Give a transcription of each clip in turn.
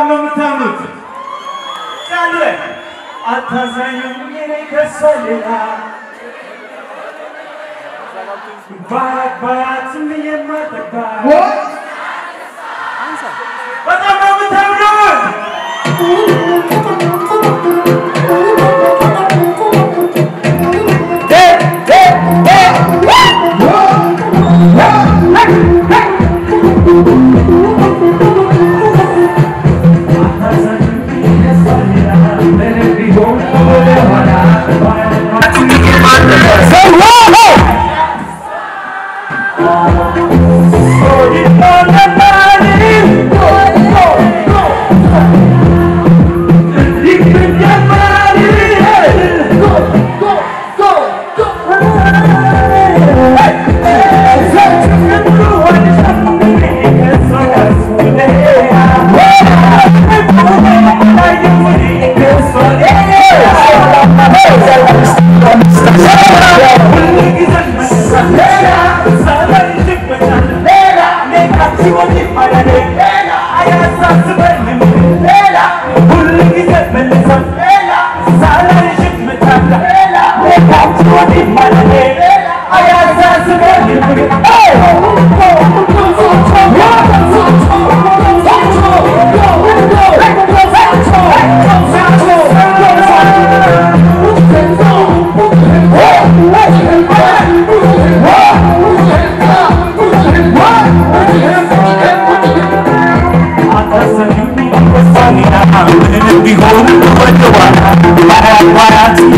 በጣም ነው የምታምኑት። ጫለ አታዛኝም የኔ ከሷ ሌላ። ባራት የማጠባ Behold, what do I? Why, why,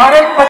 மறைப்பது